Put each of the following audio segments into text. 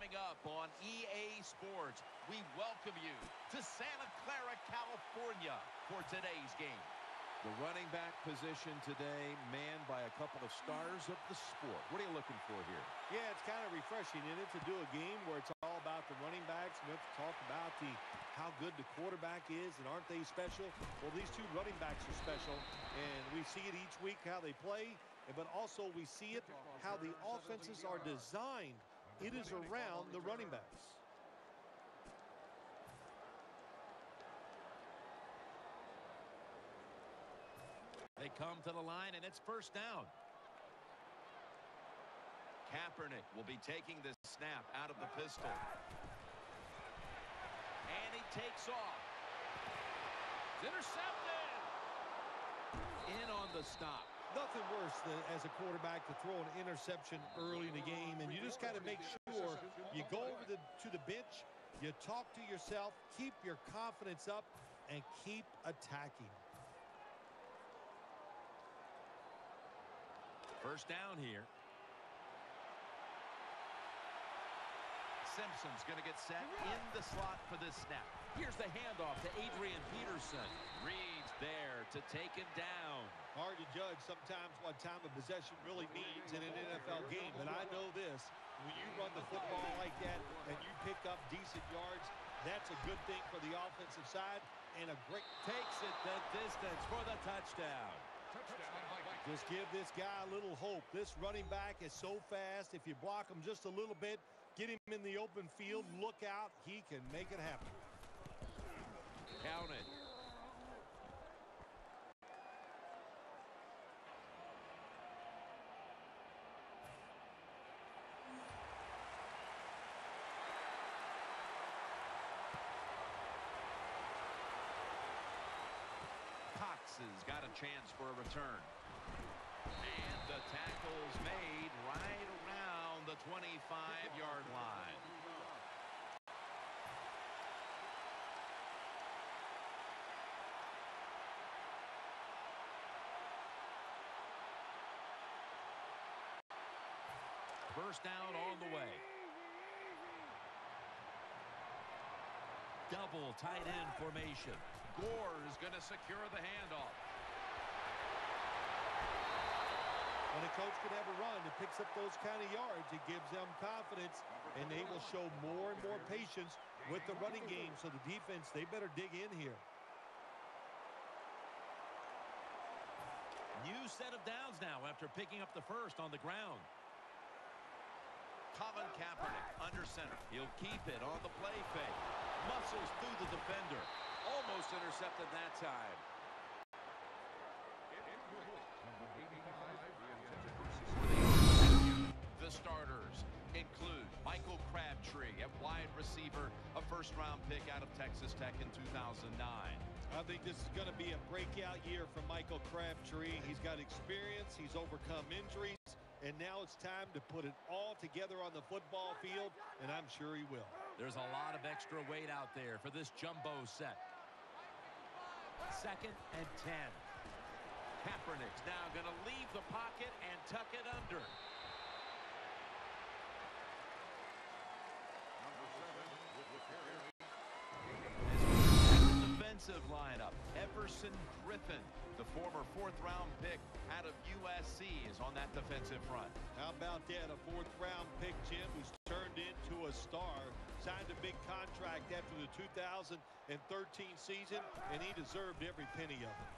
Coming up on EA Sports, we welcome you to Santa Clara, California for today's game. The running back position today manned by a couple of stars of the sport. What are you looking for here? Yeah, it's kind of refreshing in it to do a game where it's all about the running backs. We have to talk about the how good the quarterback is and aren't they special? Well, these two running backs are special, and we see it each week how they play, but also we see it how the offenses are designed. It is around the running backs. They come to the line, and it's first down. Kaepernick will be taking the snap out of the pistol. And he takes off. It's intercepted. In on the stop. Nothing worse than as a quarterback to throw an interception early in the game, and you just got to make sure you go over the, to the bench, you talk to yourself, keep your confidence up, and keep attacking. First down here. Simpson's going to get set in the slot for this snap. Here's the handoff to Adrian Peterson. Reed's there to take him down. Hard to judge sometimes what time of possession really means in an NFL game, but I know this. When you run the football like that and you pick up decent yards, that's a good thing for the offensive side and a great... Takes it the distance for the touchdown. Just give this guy a little hope. This running back is so fast. If you block him just a little bit, get him in the open field, look out, he can make it happen. Count it. Cox has got chance for a return. And the tackle's made right around the 25-yard line. First down on the way. Double tight end formation. Gore is going to secure the handoff. When a coach can have a run that picks up those kind of yards, it gives them confidence, and they will show more and more patience with the running game. So the defense, they better dig in here. New set of downs now after picking up the first on the ground. Colin Kaepernick under center. He'll keep it on the play fake. Muscles through the defender. Almost intercepted that time. Receiver, a first-round pick out of Texas Tech in 2009. I think this is going to be a breakout year for Michael Crabtree. He's got experience. He's overcome injuries. And now it's time to put it all together on the football field, and I'm sure he will. There's a lot of extra weight out there for this jumbo set. Second and 10. Kaepernick's now going to leave the pocket and tuck it under. Lineup. Everson Griffen, the former fourth-round pick out of USC, is on that defensive front. How about that? A fourth-round pick, Jim, who's turned into a star. Signed a big contract after the 2013 season, and he deserved every penny of it.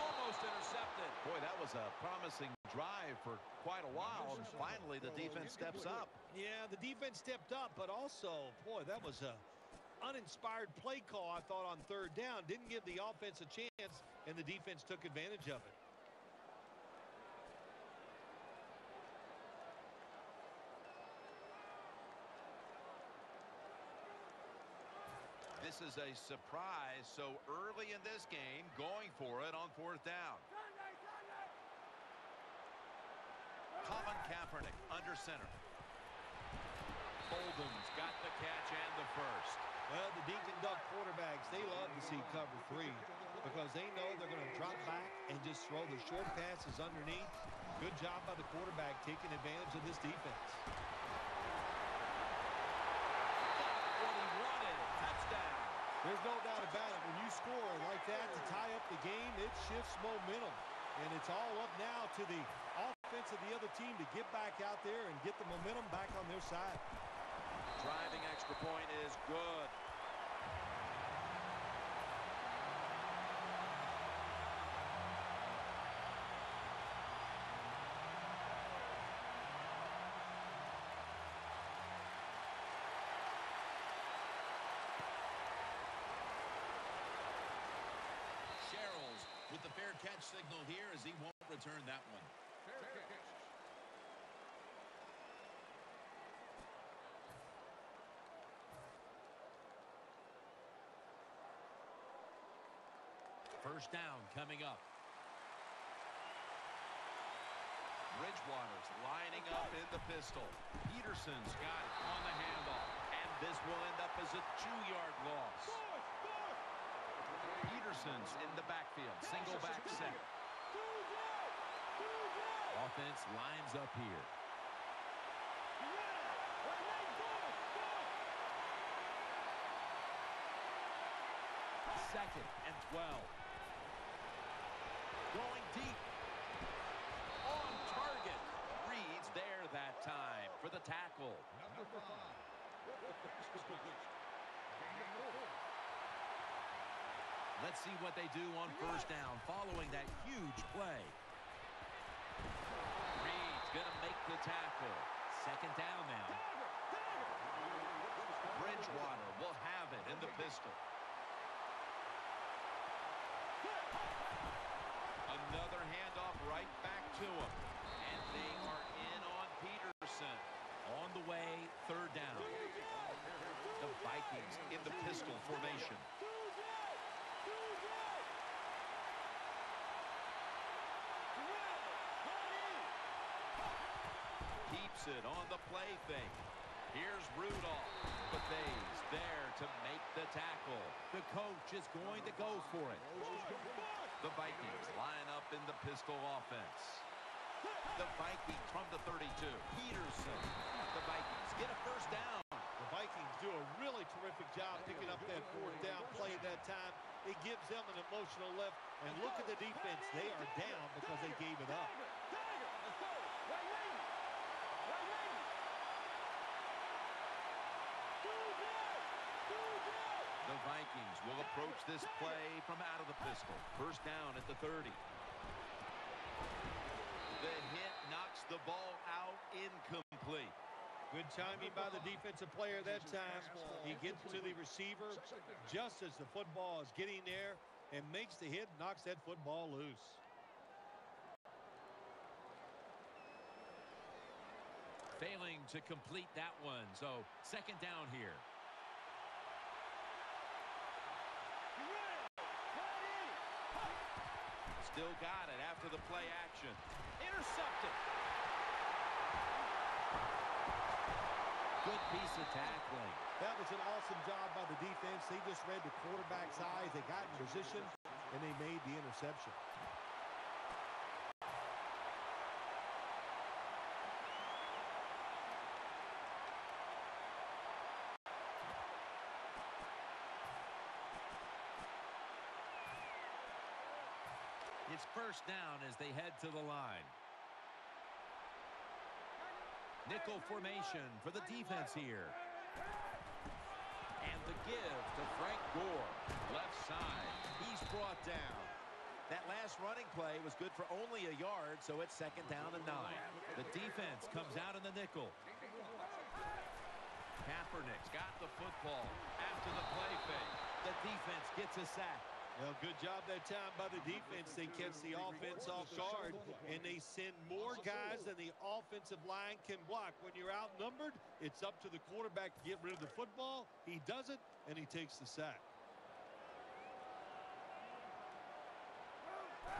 Almost intercepted. Boy, that was a promising drive for quite a while, and finally the defense steps up. Yeah, the defense stepped up, but also, boy, that was a uninspired play call, I thought, on third down. Didn't give the offense a chance, and the defense took advantage of it. This is a surprise so early in this game going for it on fourth down. Colin Kaepernick under center. Boldin's got the catch and the first. Well, the Deacon Duck quarterbacks, they love to see cover three because they know they're going to drop back and just throw the short passes underneath. Good job by the quarterback taking advantage of this defense. What he wanted. Touchdown. There's no doubt about it. When you score like that to tie up the game, it shifts momentum. And it's all up now to the offense of the other team to get back out there and get the momentum back on their side. Driving extra point is good. Sherels with the fair catch signal here as he won't return that one. First down coming up. Bridgewater's lining up in the pistol. Peterson's got it on the handoff. And this will end up as a two-yard loss. Peterson's in the backfield. Single back set. Offense lines up here. Second and 12. Going deep. On target. Reads there that time for the tackle. Let's see what they do on first down following that huge play. Reed's going to make the tackle. Second down now. Bridgewater will have it in the pistol. Another handoff right back to him. And they are in on Peterson. On the way, third down. The Vikings in the pistol formation. Keeps it on the play fake. Here's Rudolph. Bethea's there to make the tackle. The coach is going to go for it. The Vikings line up in the pistol offense. The Vikings from the 32. Peterson. The Vikings get a first down. The Vikings do a really terrific job picking up that fourth down play that time. It gives them an emotional lift. And look at the defense. They are down because they gave it up. Vikings will approach this play from out of the pistol. First down at the 30. The hit knocks the ball out incomplete. Good timing by the defensive player that time. He gets to the receiver just as the football is getting there and makes the hit, knocks that football loose. Failing to complete that one. So second down here. Still got it after the play action. Intercepted. Good piece of tackling. That was an awesome job by the defense. They just read the quarterback's eyes. They got in position, and they made the interception. First down as they head to the line. Nickel formation for the defense here. And the give to Frank Gore. Left side. He's brought down. That last running play was good for only a yard, so it's second down and nine. The defense comes out in the nickel. Kaepernick's got the football after the play fake. The defense gets a sack. Well, good job that time by the defense. They catch the offense off guard, and they send more guys than the offensive line can block. When you're outnumbered, it's up to the quarterback to get rid of the football. He does it, and he takes the sack.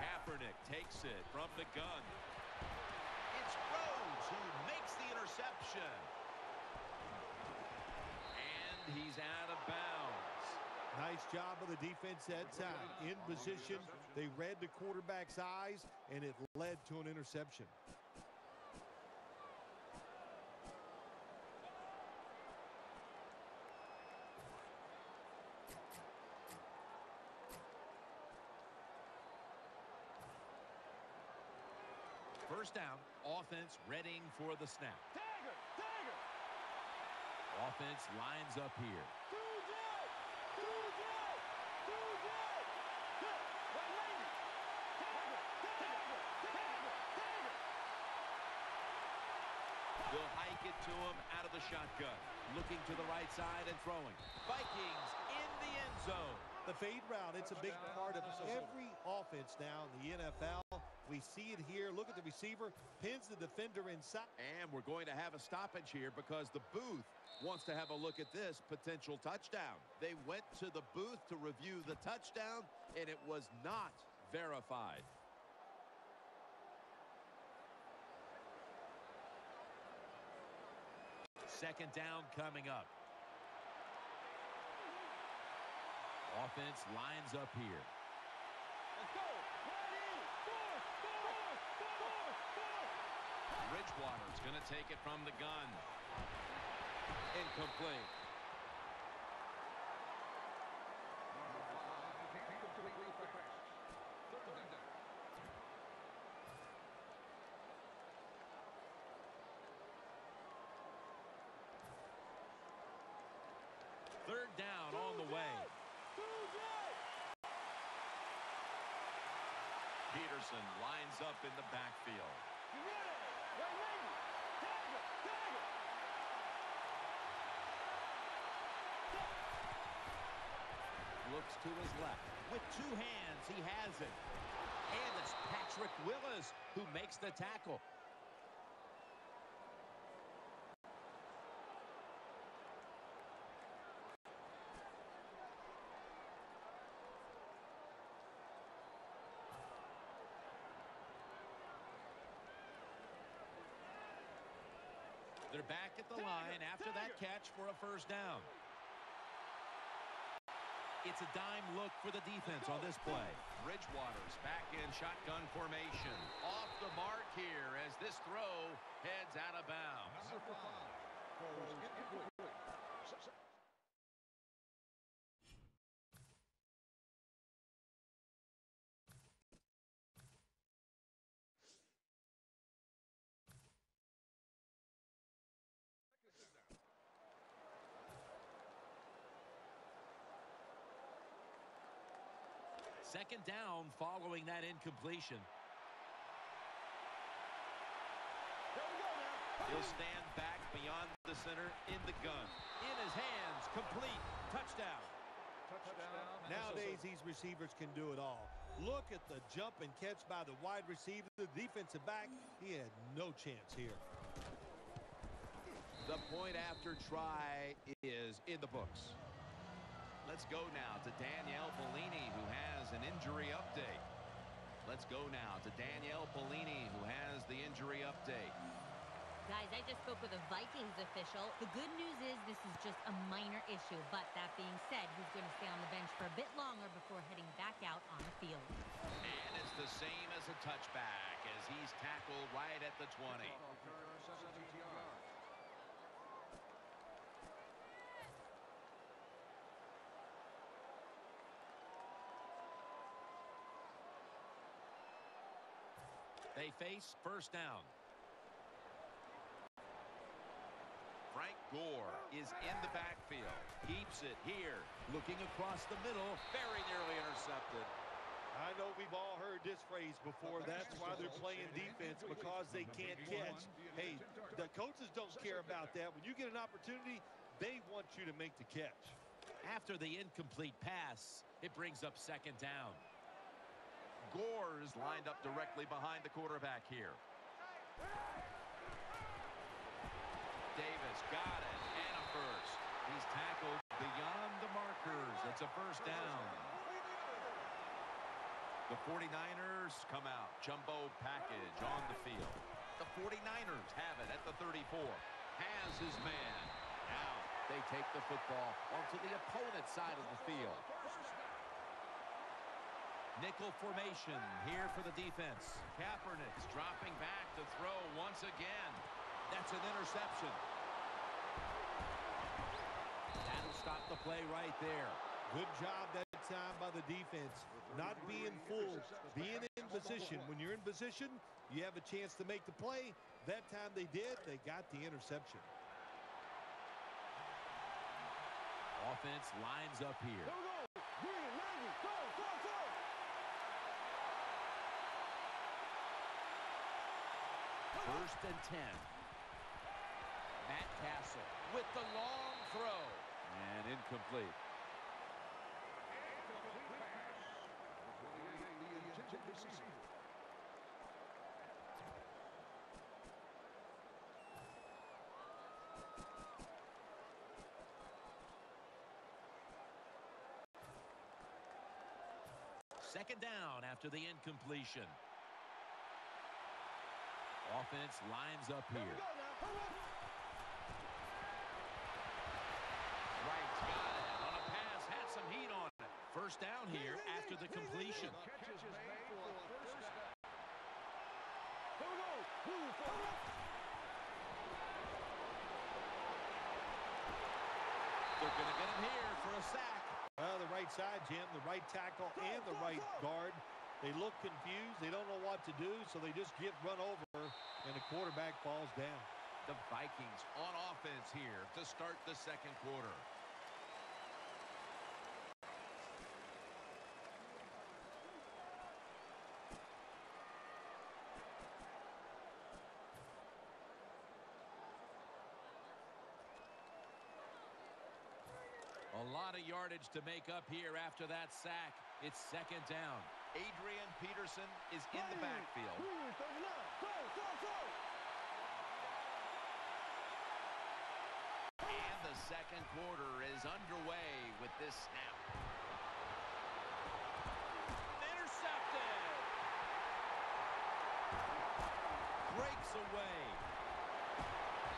Kaepernick takes it from the gun. It's Rhodes who makes the interception. And he's out of bounds. Nice job of the defense that time. In position, they read the quarterback's eyes, and it led to an interception. First down, offense readying for the snap. Dagger, dagger. Offense lines up here. To him out of the shotgun. Looking to the right side and throwing. Vikings in the end zone. The fade route, it's a big part of every offense now in the NFL. We see it here. Look at the receiver, pins the defender inside. And we're going to have a stoppage here because the booth wants to have a look at this potential touchdown. They went to the booth to review the touchdown, and it was not verified. Second down coming up. Offense lines up here. Bridgewater's going to take it from the gun. Incomplete. Third down on the way. Peterson lines up in the backfield. Looks to his left. With two hands, he has it. And it's Patrick Willis who makes the tackle. They're back at the line after that catch for a first down. It's a dime look for the defense on this play. Bridgewater's back in shotgun formation. Off the mark here as this throw heads out of bounds. Second down following that incompletion. He'll stand back beyond the center in the gun. In his hands, complete. Touchdown. Nowadays, these receivers can do it all. Look at the jump and catch by the wide receiver. The defensive back, he had no chance here. The point after try is in the books. Let's go now to Danielle Bellini, who has an injury update. Let's go now to Danielle Bellini, who has the injury update. Guys, I just spoke with a Vikings official. The good news is this is just a minor issue. But that being said, he's going to stay on the bench for a bit longer before heading back out on the field. And it's the same as a touchback as he's tackled right at the 20. They face first down. Frank Gore is in the backfield. Keeps it here. Looking across the middle. Very nearly intercepted. I know we've all heard this phrase before. That's why they're playing defense, because they can't catch. Hey, the coaches don't care about that. When you get an opportunity, they want you to make the catch. After the incomplete pass, it brings up second down. Gore is lined up directly behind the quarterback here. Davis got it, and a first. He's tackled beyond the markers. It's a first down. The 49ers come out. Jumbo package on the field. The 49ers have it at the 34. Has his man. Now they take the football onto the opponent's side of the field. Nickel formation here for the defense. Kaepernick's dropping back to throw once again. That's an interception. That'll stop the play right there. Good job that time by the defense. Not being full, being in position. When you're in position, you have a chance to make the play. That time they did, they got the interception. Offense lines up here. First and 10. Matt Cassel with the long throw. And incomplete. Second down after the incompletion. Offense lines up here. Right, got it. On a pass, had some heat on it. First down here after the completion. They're going to get him here for a sack. Well, the right side, Jim, the right tackle and the right guard. They look confused. They don't know what to do, so they just get run over, and the quarterback falls down. The Vikings on offense here to start the second quarter. A lot of yardage to make up here after that sack. It's second down. Adrian Peterson is in the backfield. And the second quarter is underway with this snap. Intercepted! Breaks away.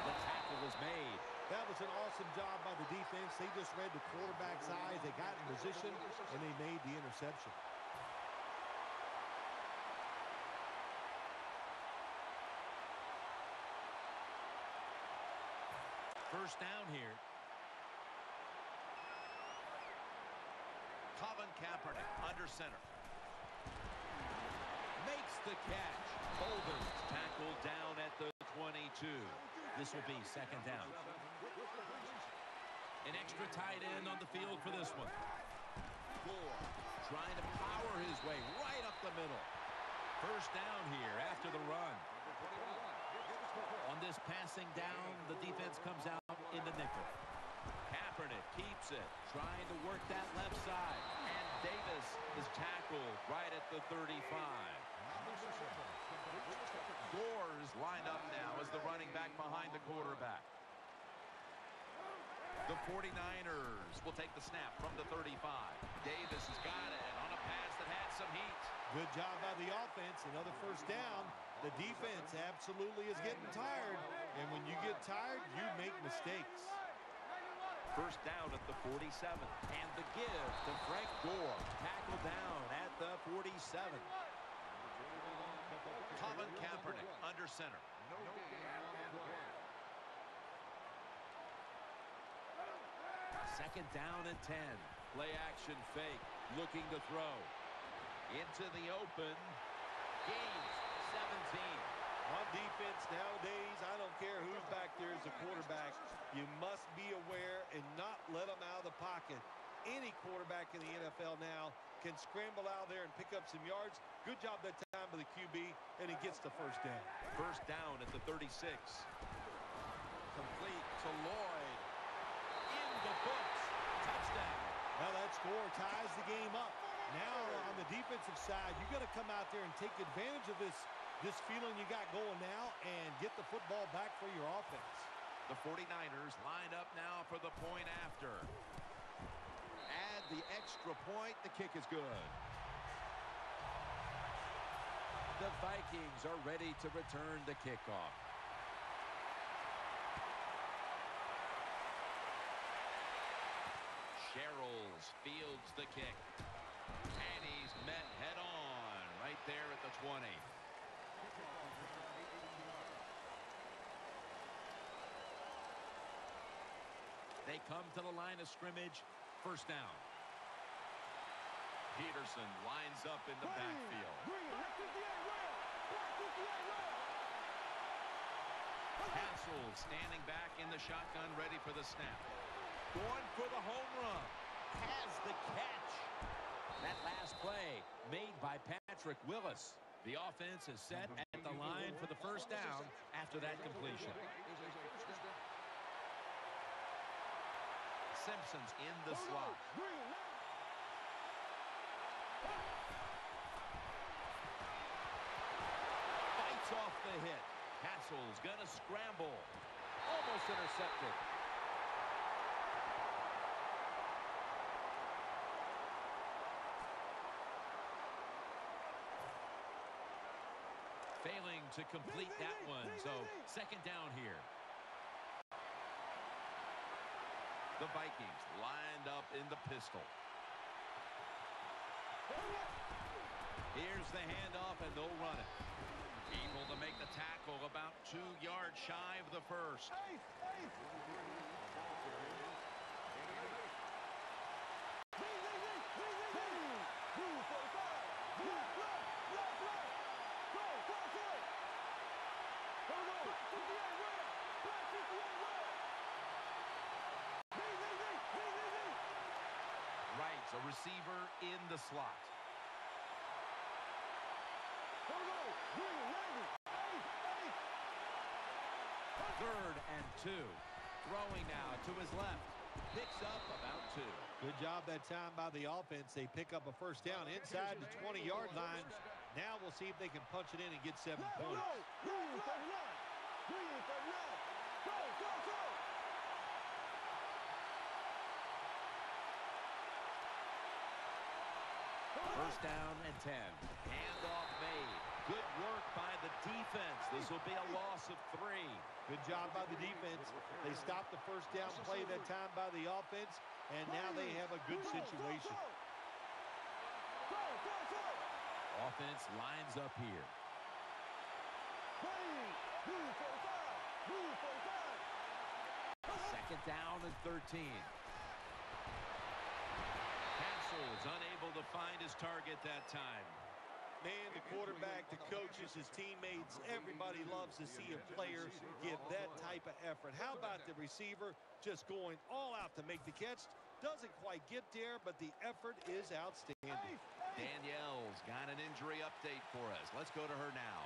The tackle is made. That was an awesome job by the defense. They just read the quarterback's eyes. They got in position, and they made the interception. First down here. Colin Kaepernick under center. Makes the catch. Boldin's tackled down at the 22. This will be second down. An extra tight end on the field for this one. Gore trying to power his way right up the middle. First down here after the run. On this passing down, the defense comes out in the nickel. Kaepernick keeps it, trying to work that left side. And Davis is tackled right at the 35. Gore is lined up now as the running back behind the quarterback. The 49ers will take the snap from the 35. Davis has got it on a pass that had some heat. Good job by the offense. Another first down. The defense absolutely is getting tired. And when you get tired, you make mistakes. First down at the 47. And the give to Frank Gore. Tackled down at the 47. Colin Kaepernick under center. Second down and 10. Play action fake. Looking to throw. Into the open. Gains 17. On defense nowadays, I don't care who's back there as a quarterback. You must be aware and not let them out of the pocket. Any quarterback in the NFL now can scramble out there and pick up some yards. Good job that time by the QB, and he gets the first down. First down at the 36. Complete to Lloyd. In the books. Touchdown. Well, that score ties the game up. Now, on the defensive side, you got to come out there and take advantage of this, this feeling you got going now and get the football back for your offense. The 49ers line up now for the point after. Add the extra point. The kick is good. The Vikings are ready to return the kickoff. Sherels fields the kick. And he's met head on right there at the 20. They come to the line of scrimmage. First down. Peterson lines up in the backfield. Cassel standing back in the shotgun ready for the snap. Going for the home run. Has the catch. That last play made by Patrick Willis. The offense is set at the line for the first down after that completion. Simpson's in the slot. Fights off the hit. Cassel's gonna scramble. Almost intercepted. Failing to complete that one, so second down here. The Vikings lined up in the pistol. Here's the handoff, and they'll run it. Able to make the tackle about two yards shy of the first. Right, a receiver in the slot. Third and two. Throwing now to his left. Picks up about two. Good job that time by the offense. They pick up a first down inside the 20-yard line. Now we'll see if they can punch it in and get seven points. First down and 10. Handoff made. Good work by the defense. This will be a loss of three. Good job by the defense. They stopped the first down play that time by the offense, and now they have a good situation. Offense lines up here. Second down and 13. Cassel's unable to find his target that time. Man, the quarterback, the coaches, his teammates, everybody loves to see a player give that type of effort. How about the receiver just going all out to make the catch? Doesn't quite get there, but the effort is outstanding. Danielle's got an injury update for us. Let's go to her now.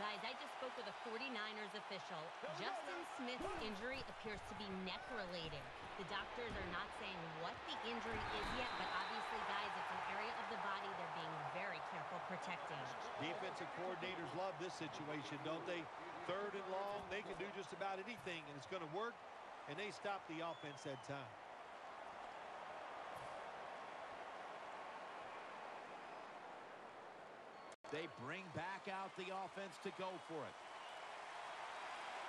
Guys, I just spoke with a 49ers official. Justin Smith's injury appears to be neck-related. The doctors are not saying what the injury is yet, but obviously, guys, it's an area of the body they're being very careful protecting. Defensive coordinators love this situation, don't they? Third and long, they can do just about anything, and it's going to work, and they stop the offense that time. They bring back out the offense to go for it.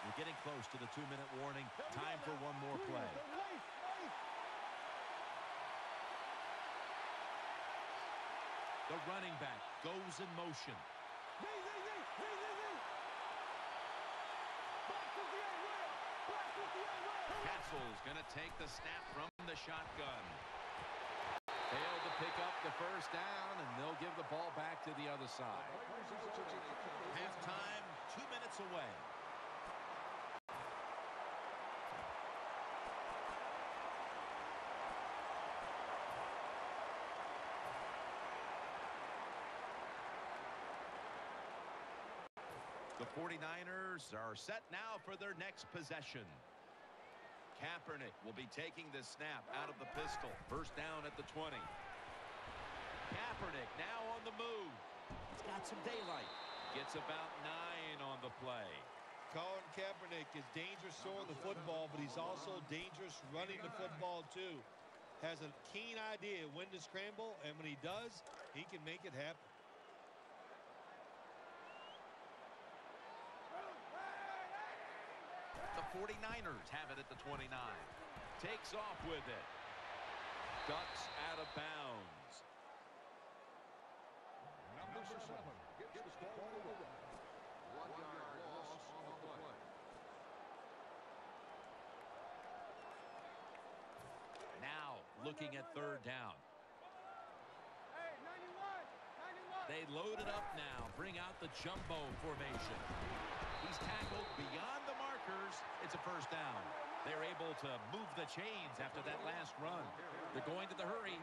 We're getting close to the two-minute warning. Time for one more play. The running back goes in motion. Cassel's going to take the snap from the shotgun. Failed to pick up the first down, and they'll give the ball back to the other side. Halftime, two minutes away. The 49ers are set now for their next possession. Kaepernick will be taking the snap out of the pistol. First down at the 20. Kaepernick now on the move. He's got some daylight. Gets about nine on the play. Colin Kaepernick is dangerous throwing the football, but he's also dangerous running the football too. Has a keen idea when to scramble, and when he does, he can make it happen. 49ers have it at the 29. Takes off with it. Ducks out of bounds. Number seven gets the ball away. One yard loss on the play. Now looking at third down. They load it up now. Bring out the jumbo formation. He's tackled beyond the It's a first down. They're able to move the chains after that last run. They're going to the hurry.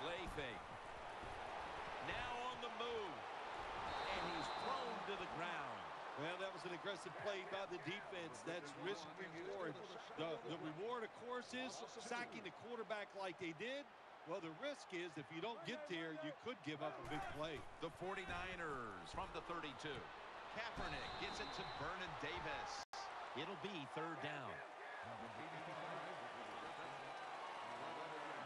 Play fake. Now on the move. And he's thrown to the ground. Well, that was an aggressive play by the defense. That's risk reward. The, the reward, of course, is sacking the quarterback like they did. Well, the risk is if you don't get there, you could give up a big play. The 49ers from the 32. Kaepernick gets it to Vernon Davis. It'll be third down.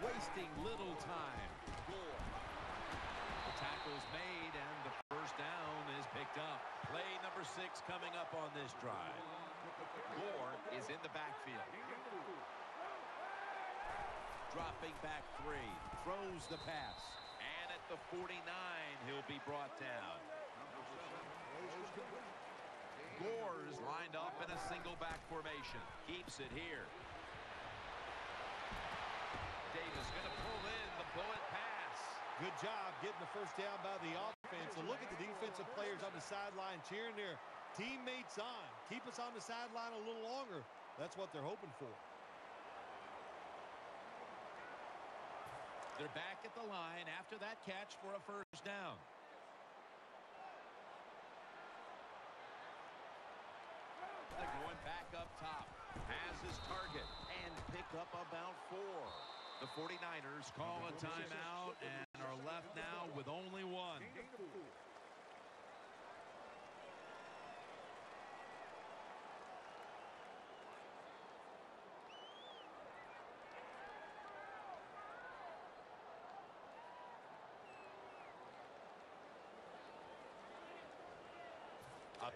Wasting little time. The tackle's made, and the first down is picked up. Play number six coming up on this drive. Gore is in the backfield. Dropping back three. Throws the pass. And at the 49, he'll be brought down. Gore's lined up in a single back formation. Keeps it here. Davis going to pull in the bullet pass. Good job getting the first down by the offense. So look at the defensive players on the sideline cheering their teammates on. Keep us on the sideline a little longer. That's what they're hoping for. They're back at the line after that catch for a first down. They're going back up top. Has his target and pick up about four. The 49ers call a timeout and are left now with only one.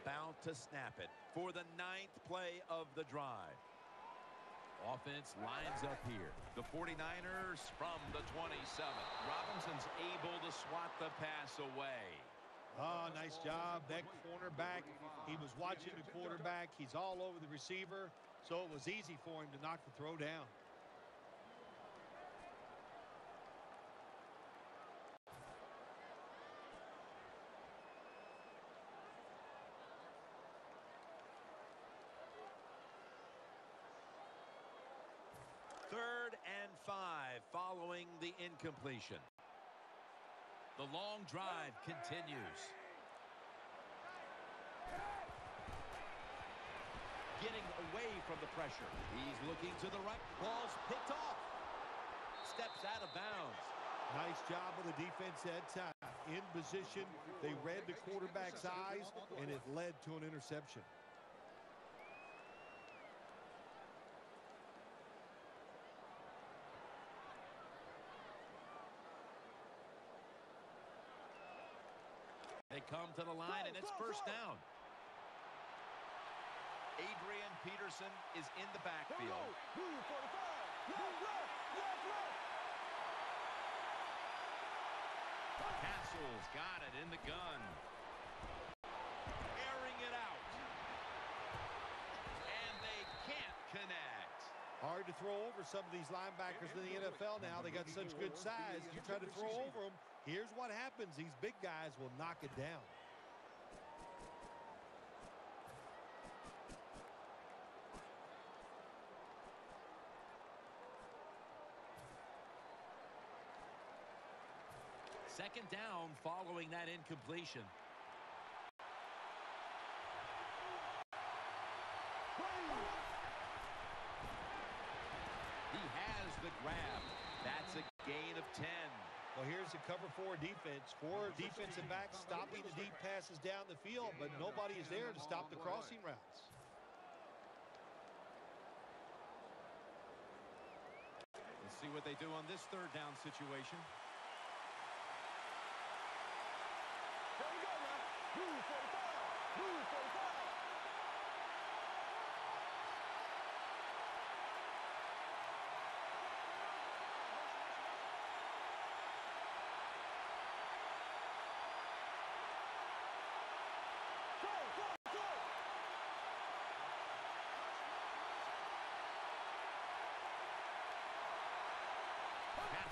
About to snap it for the ninth play of the drive. Offense lines up here. The 49ers from the 27. Robinson's able to swat the pass away. Oh, nice job. That cornerback, he was watching the quarterback. He's all over the receiver, so it was easy for him to knock the throw down. Third and five following the incompletion. The long drive continues. Getting away from the pressure. He's looking to the right. Ball's picked off. Steps out of bounds. Nice job of the defense that time. In position, they read the quarterback's eyes, and it led to an interception. They come to the line, and it's first down. Adrian Peterson is in the backfield. Cassel's got it in the gun. Airing it out. And they can't connect. Hard to throw over some of these linebackers in the NFL now. They got such good size. You try to throw over them, here's what happens. These big guys will knock it down. Second down following that incompletion. He has the grab. That's a gain of 10. Well, here's the cover four defense. Four defensive backs stopping the deep passes down the field, but nobody is there to stop the crossing routes. Let's see what they do on this third down situation.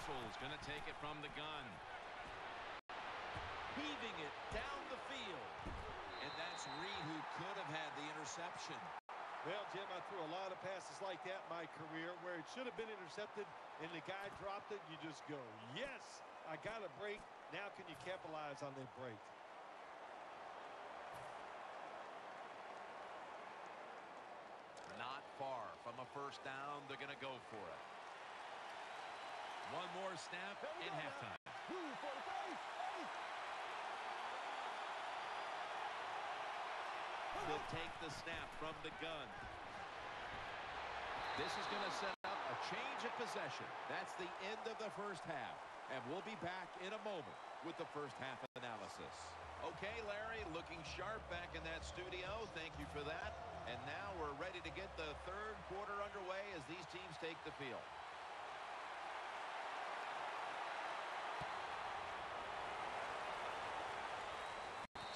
Cassel's going to take it from the gun. heaving it down the field. And that's Reed who could have had the interception. Well, Jim, I threw a lot of passes like that in my career where it should have been intercepted and the guy dropped it. You just go, yes, I got a break. Now can you capitalize on that break? Not far from a first down. They're going to go for it. One more snap in halftime. They'll take the snap from the gun. This is going to set up a change of possession. That's the end of the first half. And we'll be back in a moment with the first half analysis. Okay, Larry, looking sharp back in that studio. Thank you for that. And now we're ready to get the third quarter underway as these teams take the field.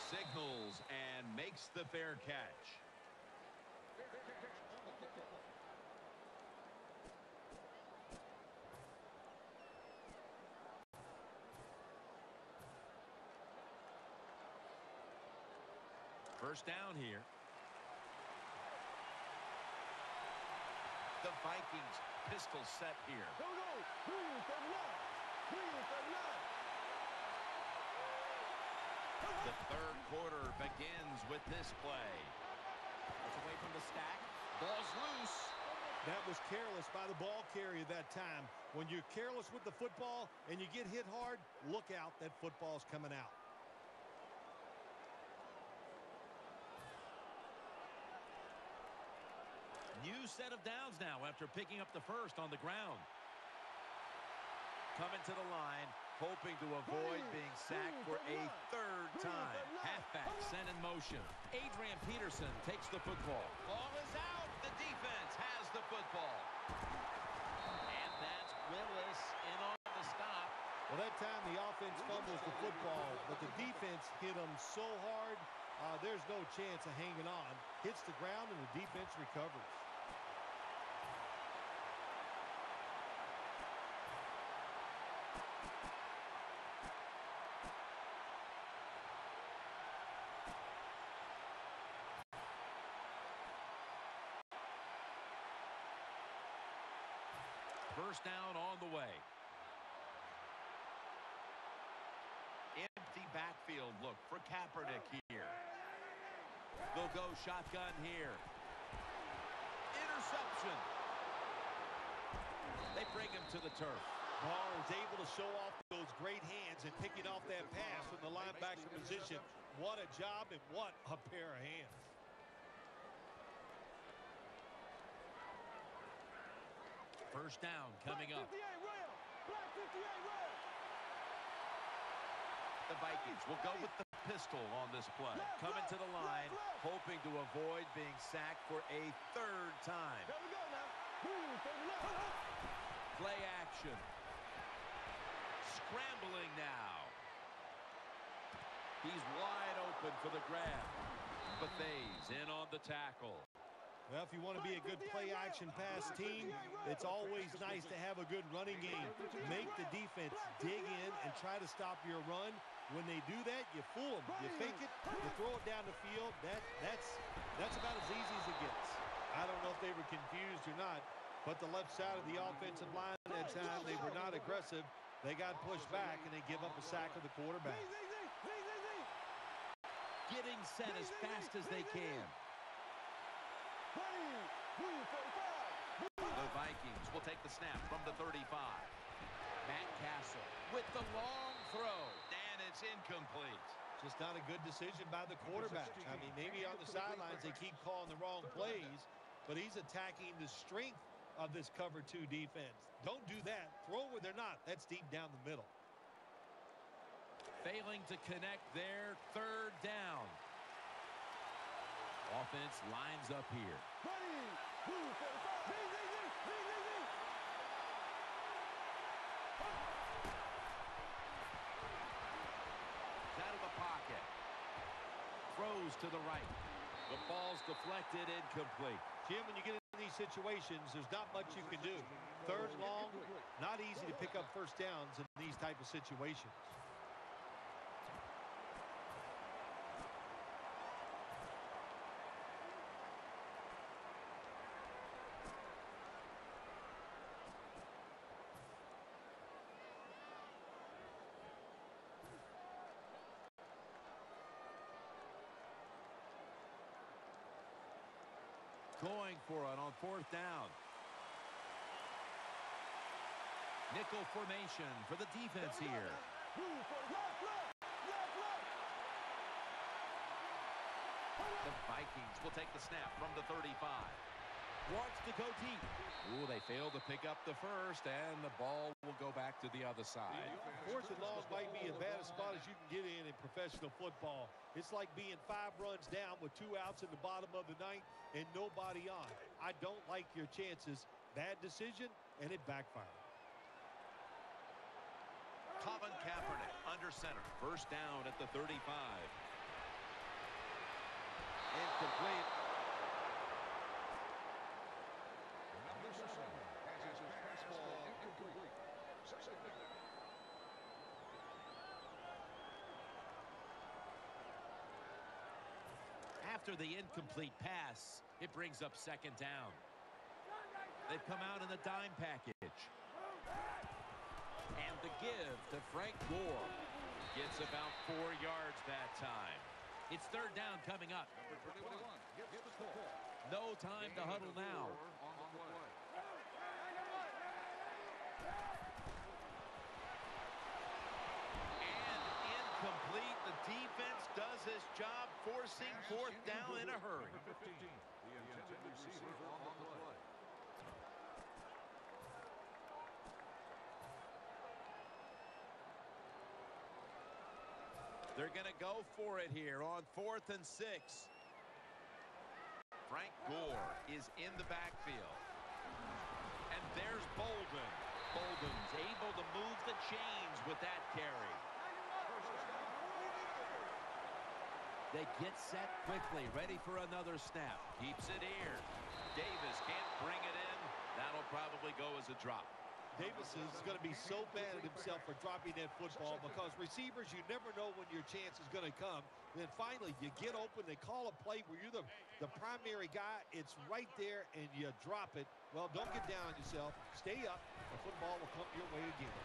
Signals and makes the fair catch. First down here. The Vikings pistol set here. The third quarter begins with this play. It's away from the stack. Ball's loose. That was careless by the ball carrier that time. When you're careless with the football and you get hit hard, look out. That football's coming out. New set of downs now after picking up the first on the ground. Coming to the line, hoping to avoid being sacked for a third time. Halfback sent in motion. Adrian Peterson takes the football. Ball is out. The defense has the football. And that's Willis in on the stop. Well, that time the offense fumbles the football, but the defense hit him so hard, uh, there's no chance of hanging on. Hits the ground, and the defense recovers. First down on the way. Empty backfield look for Kaepernick here. They'll go shotgun here. Interception. They bring him to the turf. Barr is able to show off those great hands and picking off that pass from the linebacker position. What a job and what a pair of hands. First down coming up. The Vikings will go with the pistol on this play. Coming to the line, hoping to avoid being sacked for a third time. Play action. Scrambling now. He's wide open for the grab. Bethea's in on the tackle. Well, if you want to be a good play-action pass team, it's always nice to have a good running game. Make the defense dig in and try to stop your run. When they do that, you fool them. You fake it, you throw it down the field. That, that's, that's about as easy as it gets. I don't know if they were confused or not, but the left side of the offensive line that time, they were not aggressive. They got pushed back, and they give up a sack of the quarterback. Getting set as fast as they can. The Vikings will take the snap from the 35. Matt Cassel with the long throw. And it's incomplete. Just not a good decision by the quarterback. I mean, maybe on the sidelines they keep calling the wrong plays, but he's attacking the strength of this cover two defense. Don't do that. Throw where they're not. That's deep down the middle. Failing to connect there, third down. Offense lines up here. Out of the pocket. Throws to the right. The ball's deflected, incomplete. Jim, when you get in these situations, there's not much you can do. Third long, not easy to pick up first downs in these type of situations. going for it on fourth down. Nickel formation for the defense here. The Vikings will take the snap from the 35. Wants to go deep. Ooh, they fail to pick up the first, and the ball will go back to the other side. Fourth and long might be as bad a spot as you can get in in professional football. It's like being five runs down with two outs in the bottom of the ninth and nobody on. I don't like your chances. Bad decision, and it backfired. Colin Kaepernick under center. First down at the 35. Incomplete. Number seven has his fastball incomplete. Second down. After the incomplete pass, it brings up second down. They've come out in the dime package. And the give to Frank Gore. Gets about four yards that time. It's third down coming up. Number 21 gets the call. No time to huddle now. On the play. And incomplete. The defense does his job forcing fourth down in a hurry. Number 15, the intended receiver on the play. They're going to go for it here on fourth and six. Frank Gore is in the backfield. And there's Boldin. Boldin's able to move the chains with that carry. They get set quickly, ready for another snap. Keeps it here. Davis can't bring it in. That'll probably go as a drop. Davis is going to be so bad at himself for dropping that football because receivers, you never know when your chance is going to come. Then finally, you get open, they call a play where you're the, the primary guy. It's right there, and you drop it. Well, don't get down on yourself. Stay up. The football will come your way again.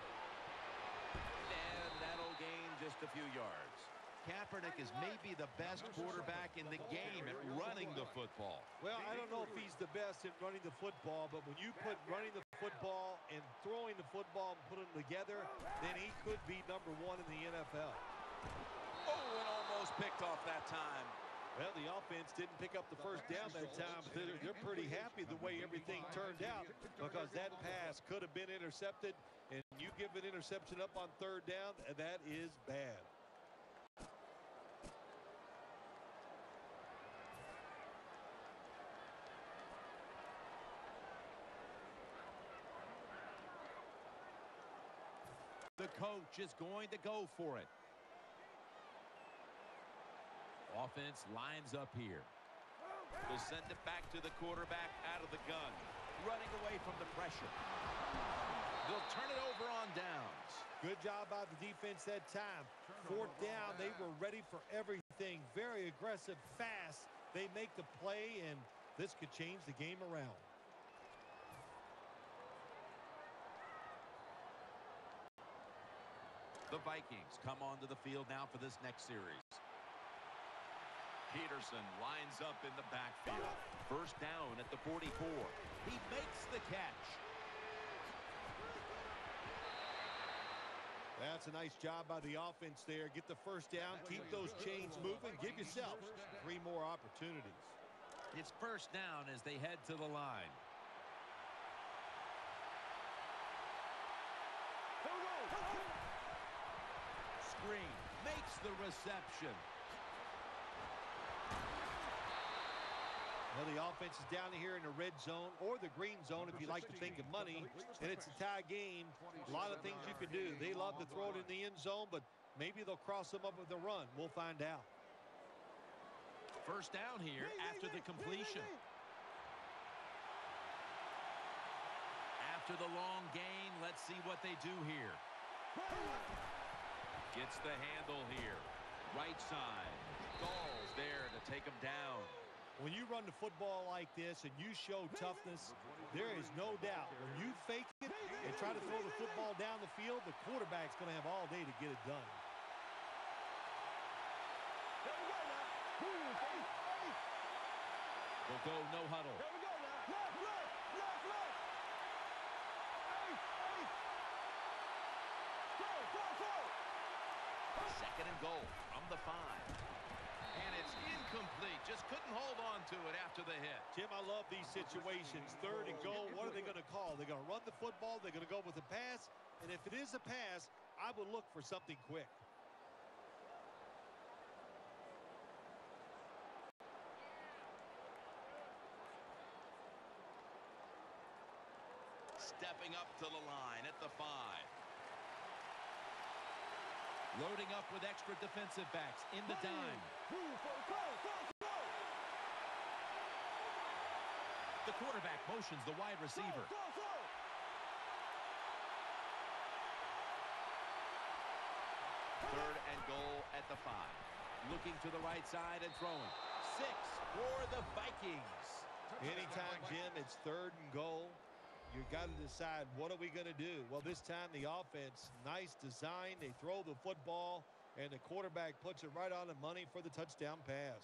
And that'll gain just a few yards. Kaepernick is maybe the best quarterback in the game at running the football. Well, I don't know if he's the best at running the football, but when you put running the football and throwing the football and put them together, then he could be number one in the NFL. Oh, and almost picked off that time. Well, the offense didn't pick up the first down that time, but they're, they're pretty happy the way everything turned out because that pass could have been intercepted, and you give an interception up on third down, and that is bad. The coach is going to go for it. Offense lines up here. They'll send it back to the quarterback out of the gun. Running away from the pressure. They'll turn it over on downs. Good job by the defense that time. Fourth down, they were ready for everything. Very aggressive, fast. They make the play, and this could change the game around. The Vikings come onto the field now for this next series. Peterson lines up in the backfield. First down at the 44. He makes the catch. That's a nice job by the offense there. Get the first down, keep those chains moving, give yourself three more opportunities. It's first down as they head to the line. The reception. Well, the offense is down here in the red zone or the green zone if you like to think of money. And it's a tie game. A lot of things you can do. They love to throw it in the end zone, but maybe they'll cross them up with a run. We'll find out. First down here after the completion. After the long gain, let's see what they do here. Gets the handle here. Right side. Gall's there to take him down. When you run the football like this and you show toughness, there is no doubt. When you fake it and try to throw the football down the field, the quarterback's going to have all day to get it done. We'll go no huddle. Go Second and goal from the five. And it's incomplete. Just couldn't hold on to it after the hit. Jim, I love these situations. Third and goal, what are they going to call? They're going to run the football, they're going to go with a pass, and if it is a pass, I would look for something quick. Stepping up to the line at the five. Loading up with extra defensive backs in the dime. The quarterback motions the wide receiver. Third and goal at the five. Looking to the right side and throwing. Six for the Vikings. Anytime, Jim, it's third and goal, you got to decide what are we going to do. Well, this time the offense, nice design. They throw the football, and the quarterback puts it right on the money for the touchdown pass.